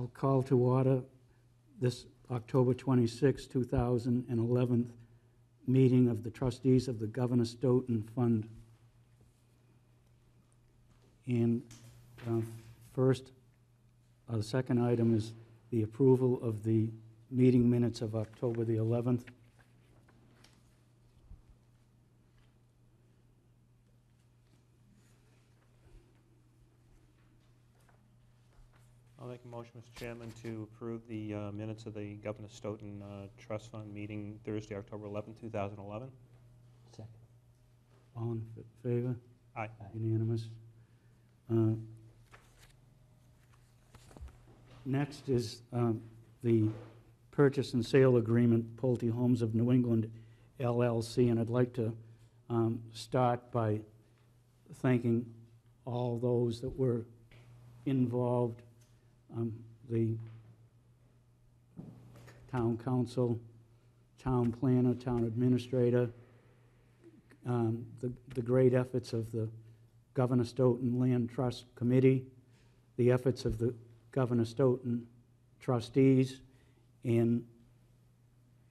I'll call to order this October 26, 2011 meeting of the trustees of the Governor Stoughton Fund. And uh, first, uh, the second item is the approval of the meeting minutes of October the 11th. I'll make a motion, Mr. Chairman, to approve the uh, minutes of the Governor Stoughton uh, Trust Fund meeting Thursday, October 11, 2011. Second. All in f- favor? Aye. Unanimous. Uh, Next is um, the purchase and sale agreement, Pulte Homes of New England LLC, and I'd like to um, start by thanking all those that were involved, um, the town counsel, town planner, town administrator, um, the the great efforts of the Governor Stoughton Land Trust Committee, the efforts of the Governor Stoughton trustees, and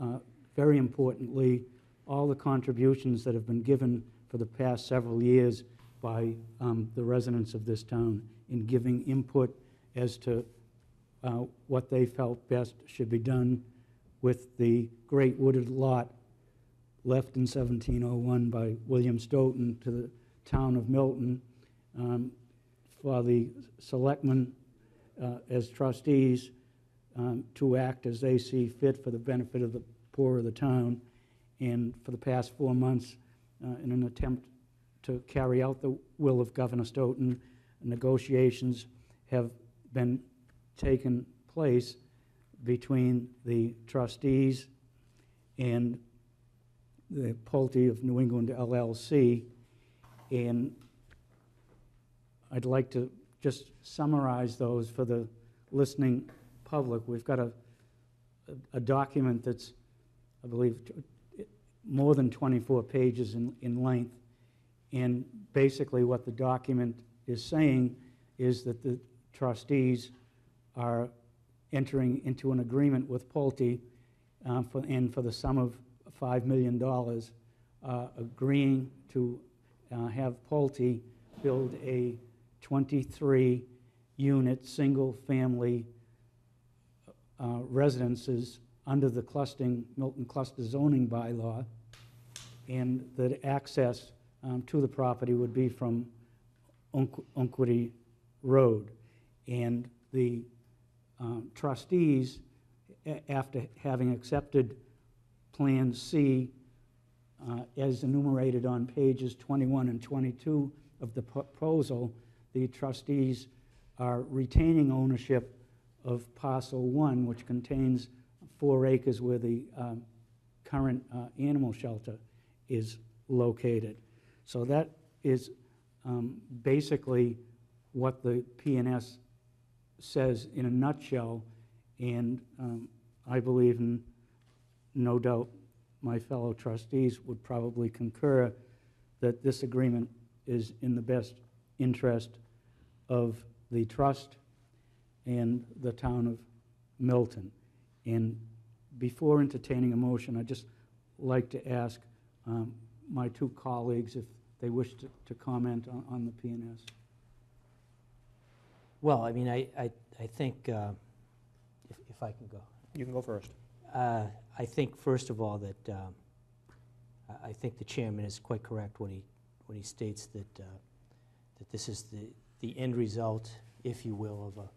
uh, very importantly, all the contributions that have been given for the past several years by um, the residents of this town in giving input as to uh, what they felt best should be done with the great wooded lot left in 1701 by William Stoughton to the town of Milton um, for the selectmen uh, as trustees um, to act as they see fit for the benefit of the poor of the town. And for the past four months, uh, in an attempt to carry out the will of Governor Stoughton, negotiations have been taken place between the trustees and the Pulte of New England LLC. And I'd like to just summarize those for the listening public. We've got a, a document that's, I believe, more than 24 pages in, in length. And basically what the document is saying is that the trustees are entering into an agreement with Pulte uh, for, and for the sum of $5 million, uh, agreeing to uh, have Pulte build a 23-unit, single-family uh, residences under the clustering, Milton cluster zoning bylaw, and that access um, to the property would be from Unqu- Unquity Road. And the um, trustees, after having accepted Plan C uh, as enumerated on pages 21 and 22 of the proposal, the trustees are retaining ownership of parcel one, which contains four acres where the um, current uh, animal shelter is located. So that is um, basically what the PNS says in a nutshell, and um, I believe, and no doubt my fellow trustees would probably concur, that this agreement is in the best interest of the trust and the town of Milton. And before entertaining a motion, I'd just like to ask um, my two colleagues if they wish to, to comment on, on the PNS. Well, I mean, I, I, I think, uh, if, if I can go, You can go first. Uh, I think, first of all, that, um, I- I think the chairman is quite correct when he, when he states that, uh, that this is the, the end result, if you will, of a,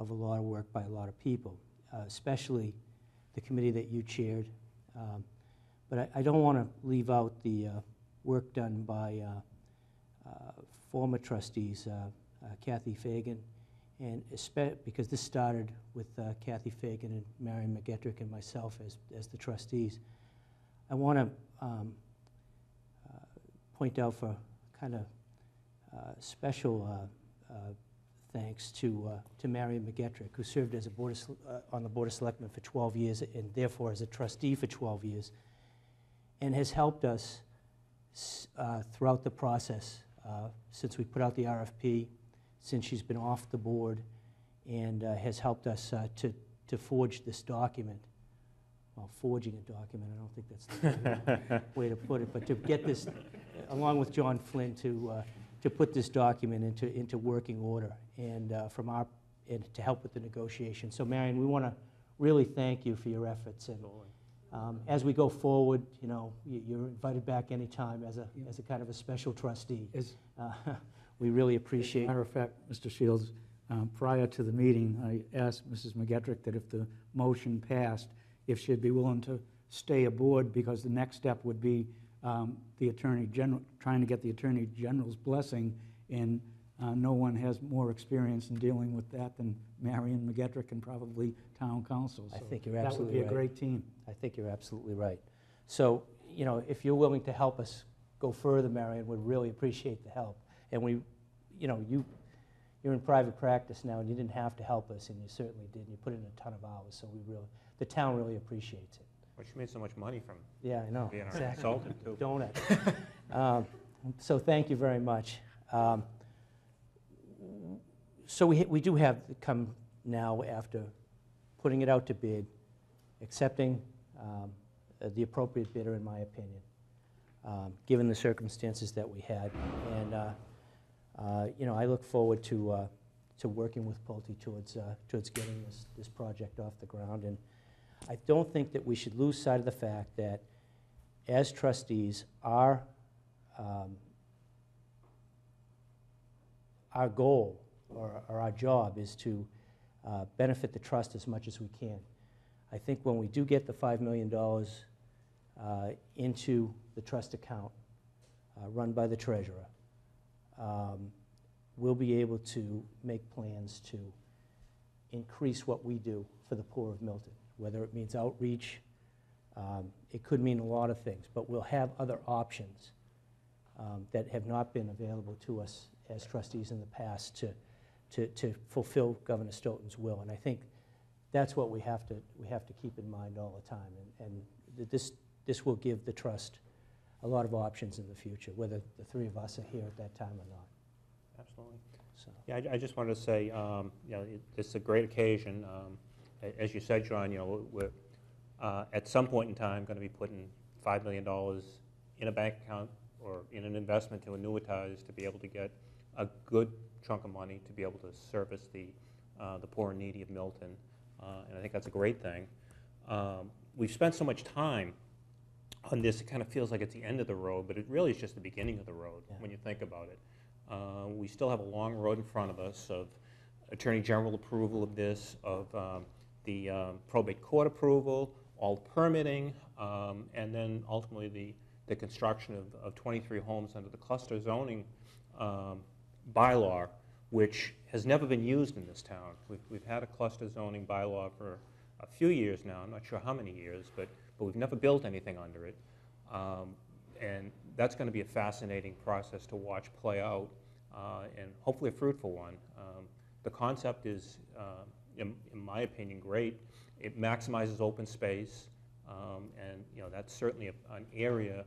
of a lot of work by a lot of people, uh, especially the committee that you chaired. Um, But I, I don't want to leave out the uh, work done by uh, uh, former trustees, uh, uh, Kathy Fagan, and because this started with uh, Kathy Fagan and Marion McEttrick and myself as, as the trustees. I want to um, uh, point out for kind of uh, special uh, uh, thanks to, uh, to Marion McEttrick, who served as a board of, on the Board of Selectmen for 12 years and therefore as a trustee for 12 years, and has helped us throughout the process since we put out the RFP, since she's been off the board, and uh, has helped us uh, to to forge this document. Well, forging a document, I don't think that's the way- way to put it, but to get this, along with John Flynn, to, uh, to put this document into, into working order and uh, from our, and to help with the negotiation. So Marion, we want to really thank you for your efforts, and um, as we go forward, you know, you- you're invited back anytime as a, Yeah. as a kind of a special trustee. As Uh, We really appreciate, matter of fact, Mr. Shields, um, prior to the meeting, I asked Mrs. McEttrick that if the motion passed, if she'd be willing to stay aboard, because the next step would be um, the Attorney General, trying to get the Attorney General's blessing, and uh, no one has more experience in dealing with that than Marion McEttrick and probably Town Counsel. I So think you're absolutely That would absolutely be a great team. I think you're absolutely right. So, you know, if you're willing to help us go further, Marion, we'd really appreciate the help. And we, you know, you, you're in private practice now, and you didn't have to help us, and you certainly did. and You put in a ton of hours, so we really, the town really appreciates it. Well, she made so much money from Yeah, I know. being our exactly. consultant, too. Donut. Um, So thank you very much. Um, So we, we do have to come now after putting it out to bid, accepting um, uh, the appropriate bidder, in my opinion, um, given the circumstances that we had. And, uh, uh, you know, I look forward to, uh, to working with Pulte towards, uh, towards getting this, this project off the ground. And I don't think that we should lose sight of the fact that as trustees, our, um, our goal or, or our job is to uh, benefit the trust as much as we can. I think when we do get the $5 million uh, into the trust account uh, run by the treasurer, um, we'll be able to make plans to increase what we do for the poor of Milton, whether it means outreach, um, It could mean a lot of things, but we'll have other options um, that have not been available to us as trustees in the past to, to, to fulfill Governor Stoughton's will. And I think that's what we have to, we have to keep in mind all the time. And, and this, this will give the trust a lot of options in the future, whether the three of us are here at that time or not, Absolutely. so. Yeah, I- I just wanted to say, um, you know, it- it's a great occasion. Um, a- As you said, John, you know, we're, uh, at some point in time, going to be putting $5 million in a bank account or in an investment to annuitize to be able to get a good chunk of money to be able to service the, uh, the poor and needy of Milton. Uh, And I think that's a great thing. Um, We've spent so much time on this, it kind of feels like it's the end of the road, but it really is just the beginning of the road, Yeah. when you think about it. Uh, We still have a long road in front of us of Attorney General approval of this, of um, the um, probate court approval, all permitting, um, and then ultimately the, the construction of, of 23 homes under the cluster zoning um, bylaw, which has never been used in this town. We've, we've had a cluster zoning bylaw for a few years now, I'm not sure how many years, but, but we've never built anything under it. Um, And that's going to be a fascinating process to watch play out, uh, and hopefully a fruitful one. Um, The concept is, uh, in, in my opinion, great. It maximizes open space, um, and, you know, that's certainly a- an area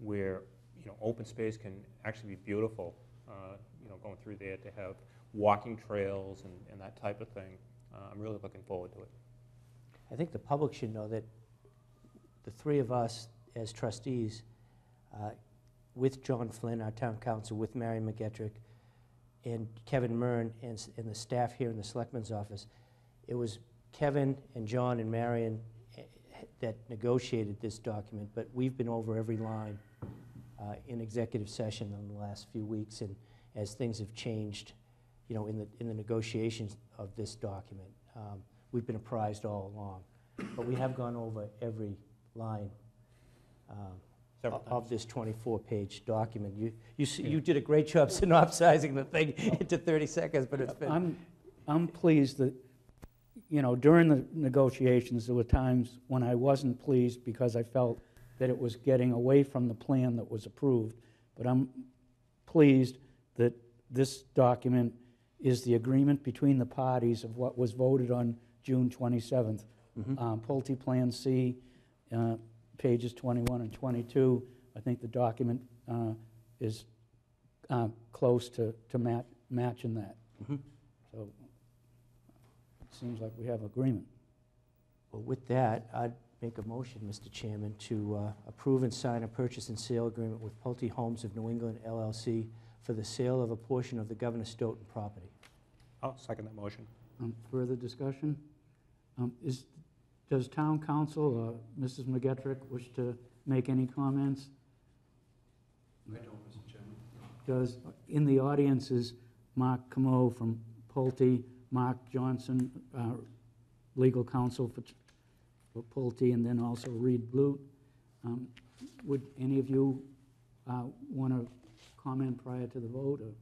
where, you know, open space can actually be beautiful, uh, you know, going through there to have walking trails and, and that type of thing. Uh, I'm really looking forward to it. I think the public should know that the three of us as trustees, uh, with John Flynn, our town counsel, with Mary McEttrick, and Kevin Mearn, and and the staff here in the Selectman's office, it was Kevin and John and Marion eh, that negotiated this document, but we've been over every line uh, in executive session in the last few weeks, and as things have changed, you know, in the, in the negotiations of this document, um, we've been apprised all along. But we have gone over every line Several of this 24-page document. You, you, s- you did a great job synopsizing the thing into 30 seconds, but it's been, I'm, I'm pleased that, you know, during the negotiations, there were times when I wasn't pleased because I felt that it was getting away from the plan that was approved. But I'm pleased that this document is the agreement between the parties of what was voted on June 27th. Mhm. Um, Pulte Plan C, uh, pages 21 and 22, I think the document uh, is uh, close to, to mat- matching that. Mhm. So it seems like we have agreement. Well, with that, I'd make a motion, Mr. Chairman, to uh, approve and sign a purchase and sale agreement with Pulte Homes of New England LLC for the sale of a portion of the Governor Stoughton property. I'll second that motion. Um, Further discussion? Um, Is, does town counsel, uh, Mrs. McEttrick, wish to make any comments? I don't, Mr. Chairman. Does, in the audience is Mark Camo from Pulte, Mark Johnson, uh, legal counsel for for Pulte, and then also Reed Blute. Um, Would any of you want to comment prior to the vote, or?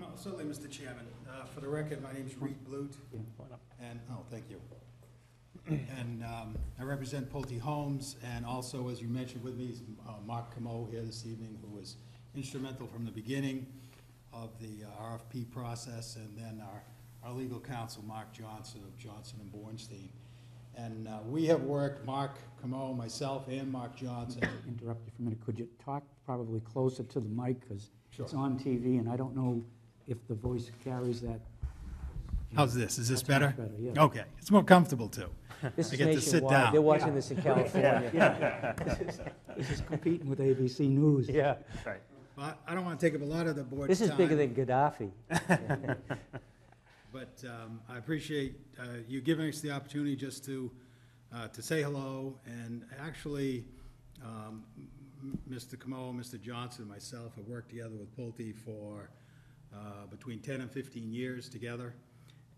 No, certainly, Mr. Chairman. Uh, For the record, my name's Reed Blute, Come and, oh, thank you. And um, I represent Pulte Homes, and also, as you mentioned with me, is uh, Mark Camo here this evening, who was instrumental from the beginning of the uh, RFP process, and then our, our legal counsel, Mark Johnson of Johnson and Bornstein. And uh, we have worked, Mark Camo, myself, and Mark Johnson, interrupt you for a minute, could you talk probably closer to the mic, because it's on TV, and I don't know if the voice carries that. How's this? Is this That's better? better, yeah. Okay, it's more comfortable too. This I is get to sit nationwide. down. They're watching this in California. This is competing with ABC News. Yeah. Right. Well, I don't want to take up a lot of the board's This is bigger than Gaddafi. But um, I appreciate uh, you giving us the opportunity just to, uh, to say hello. And actually, um, m- Mr. Camo, Mr. Johnson, and myself have worked together with Pulte for uh, between 10 and 15 years together.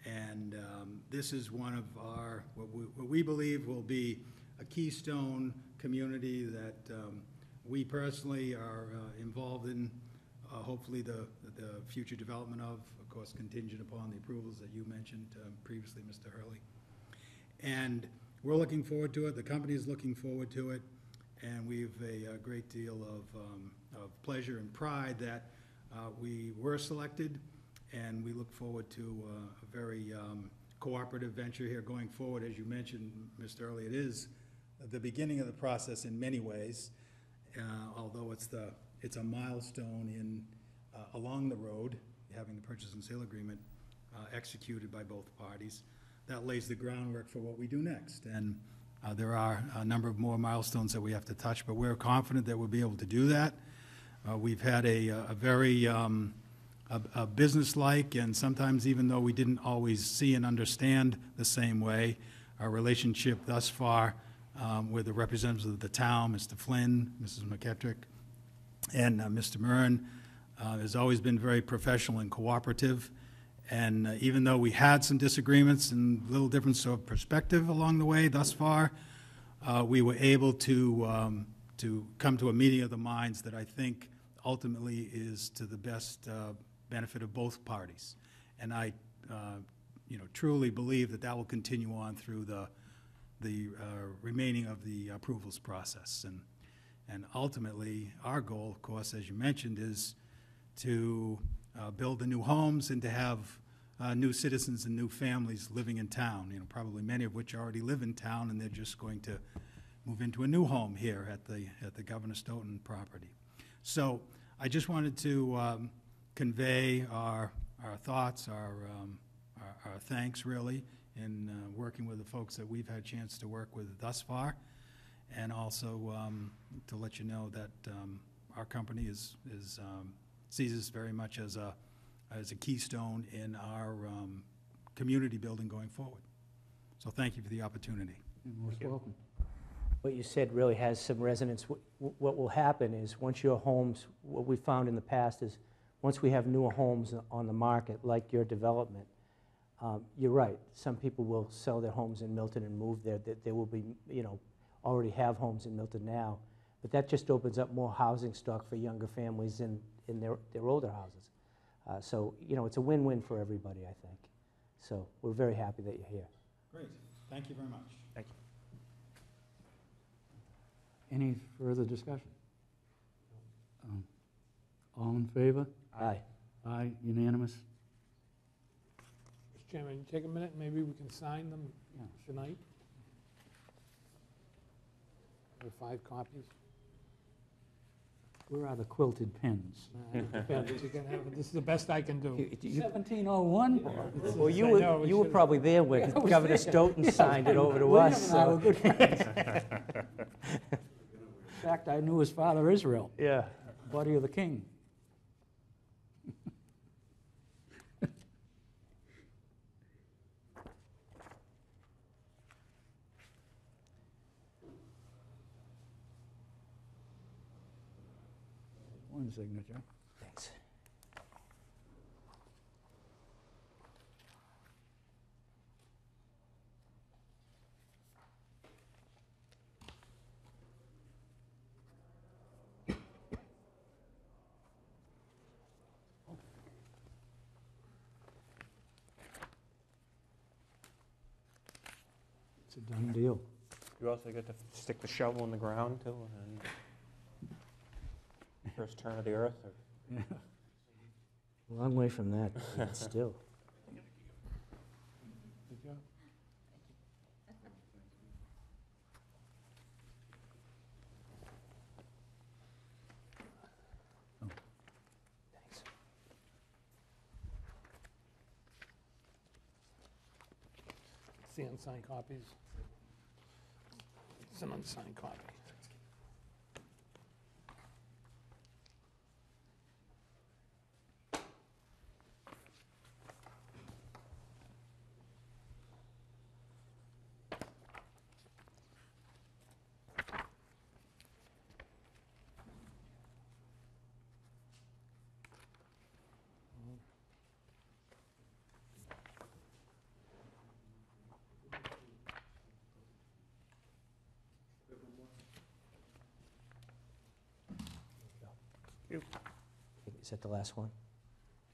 And um, this is one of our, what we, what we believe will be a keystone community that um, we personally are uh, involved in, uh, hopefully the, the future development of, of course contingent upon the approvals that you mentioned um, previously, Mr. Hurley. And we're looking forward to it, the company is looking forward to it, and we've a, a great deal of, um, of pleasure and pride that uh, we were selected, and we look forward to uh, a very um, cooperative venture here going forward. As you mentioned, Mr. Early, it is the beginning of the process in many ways, uh, although it's the, it's a milestone in, uh, along the road, having the purchase and sale agreement uh, executed by both parties. That lays the groundwork for what we do next. And uh, there are a number of more milestones that we have to touch, but we're confident that we'll be able to do that. Uh, We've had a, a very um, a, businesslike, and sometimes even though we didn't always see and understand the same way, our relationship thus far um, with the representatives of the town, Mr. Flynn, Mrs. McEttrick, and uh, Mr. Mearn, uh, has always been very professional and cooperative. And uh, even though we had some disagreements and little difference of perspective along the way thus far, uh, we were able to, um, to come to a meeting of the minds that I think ultimately is to the best uh, benefit of both parties. And I, uh, you know, truly believe that that will continue on through the, the uh, remaining of the approvals process. And, and ultimately, our goal, of course, as you mentioned, is to uh, build the new homes and to have uh, new citizens and new families living in town, you know, probably many of which already live in town, and they're just going to move into a new home here at the, at the Governor Stoughton property. So I just wanted to um, convey our, our thoughts, our, um, our, our thanks, really, in uh, working with the folks that we've had a chance to work with thus far, and also um, to let you know that um, our company is, is, um, sees us very much as a, as a keystone in our um, community building going forward. So thank you for the opportunity. You're Most welcome. What you said really has some resonance. Wh- wh- What will happen is, once your homes, what we found in the past is, once we have newer homes on the market, like your development, um, you're right, some people will sell their homes in Milton and move there, that they will be, you know, already have homes in Milton now, but that just opens up more housing stock for younger families in, in their, their older houses. Uh, So, you know, it's a win-win for everybody, I think. So, we're very happy that you're here. Great, thank you very much. Thank you. Any further discussion? Um, All in favor? Aye. Aye, unanimous? Mr. Chairman, take a minute, maybe we can sign them Yeah. tonight? There are five copies. Where are the quilted pens? Uh, it depends. You're have- This is the best I can do. You- you- 1701? Well, you I were, we you were should've- probably there when Yeah, I was Governor there. Stoughton signed it over to William us, and I were so. good friends. In fact, I knew his father Israel, Yeah. buddy of the king. Signature. Thanks. It's a done deal. You also get to stick the shovel in the ground too, and first turn of the earth, or Yeah. Long way from that, but still. Good. Thanks. See unsigned copies? It's an unsigned copy. Is that the last one?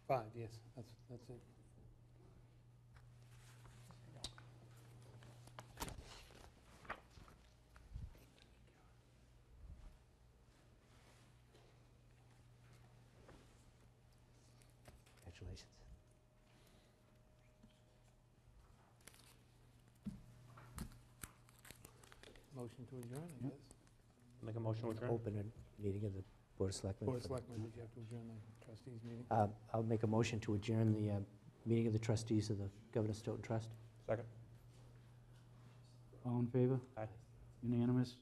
Five, yes, that's, that's it. Congratulations. Motion to adjourn, I guess. make a motion to adjourn. Open a meeting of the Board of Selectmen. Board of Selectmen, did you have to adjourn the trustees meeting? Uh, I'll make a motion to adjourn the uh, meeting of the trustees of the Governor Stoughton Trust. Second. All in favor? Aye. Unanimous?